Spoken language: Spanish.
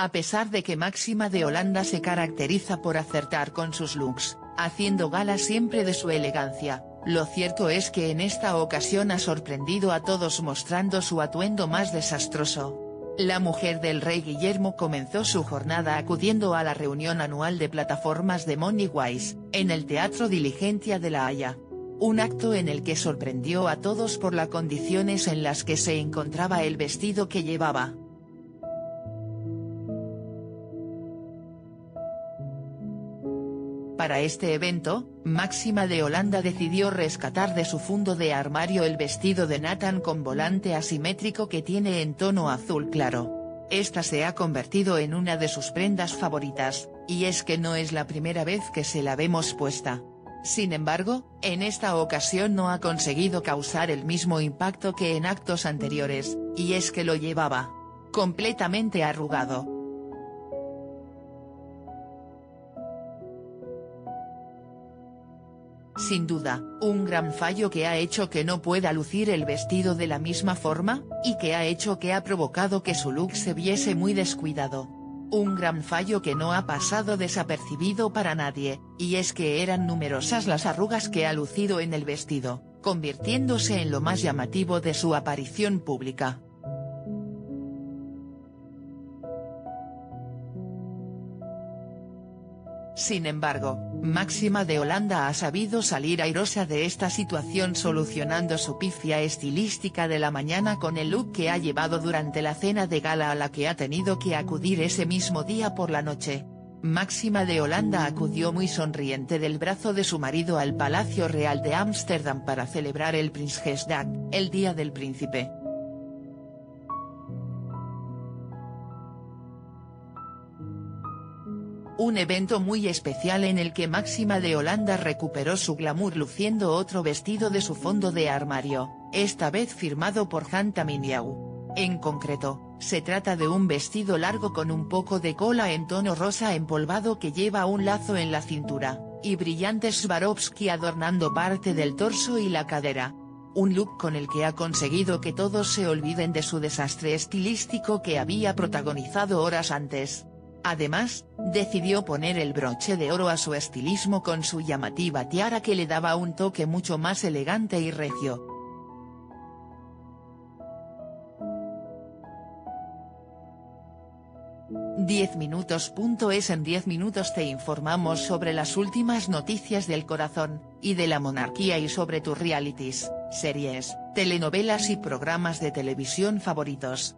A pesar de que Máxima de Holanda se caracteriza por acertar con sus looks, haciendo gala siempre de su elegancia, lo cierto es que en esta ocasión ha sorprendido a todos mostrando su atuendo más desastroso. La mujer del rey Guillermo comenzó su jornada acudiendo a la reunión anual de plataformas de Wise, en el Teatro Diligencia de La Haya. Un acto en el que sorprendió a todos por las condiciones en las que se encontraba el vestido que llevaba. Para este evento, Máxima de Holanda decidió rescatar de su fondo de armario el vestido de Nathan con volante asimétrico que tiene en tono azul claro. Esta se ha convertido en una de sus prendas favoritas, y es que no es la primera vez que se la vemos puesta. Sin embargo, en esta ocasión no ha conseguido causar el mismo impacto que en actos anteriores, y es que lo llevaba completamente arrugado. Sin duda, un gran fallo que ha hecho que no pueda lucir el vestido de la misma forma, y que ha hecho que ha provocado que su look se viese muy descuidado. Un gran fallo que no ha pasado desapercibido para nadie, y es que eran numerosas las arrugas que ha lucido en el vestido, convirtiéndose en lo más llamativo de su aparición pública. Sin embargo, Máxima de Holanda ha sabido salir airosa de esta situación solucionando su pifia estilística de la mañana con el look que ha llevado durante la cena de gala a la que ha tenido que acudir ese mismo día por la noche. Máxima de Holanda acudió muy sonriente del brazo de su marido al Palacio Real de Ámsterdam para celebrar el Prinsjesdag, el Día del Príncipe. Un evento muy especial en el que Máxima de Holanda recuperó su glamour luciendo otro vestido de su fondo de armario, esta vez firmado por Hanta Miniau. En concreto, se trata de un vestido largo con un poco de cola en tono rosa empolvado que lleva un lazo en la cintura, y brillantes Swarovski adornando parte del torso y la cadera. Un look con el que ha conseguido que todos se olviden de su desastre estilístico que había protagonizado horas antes. Además, decidió poner el broche de oro a su estilismo con su llamativa tiara que le daba un toque mucho más elegante y recio. Diez minutos.es En 10 minutos te informamos sobre las últimas noticias del corazón, y de la monarquía y sobre tus realities, series, telenovelas y programas de televisión favoritos.